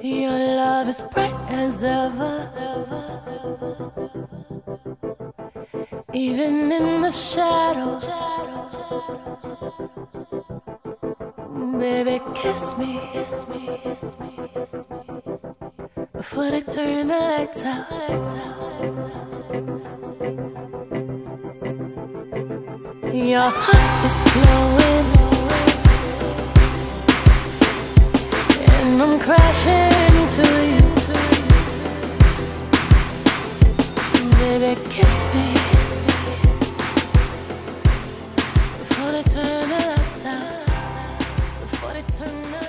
Your love is bright as ever. Even in the shadows. Baby, kiss me. Before they turn the lights out. Your heart is glowing. And I'm crashing kiss me. Before they turn the lights out, before they turn the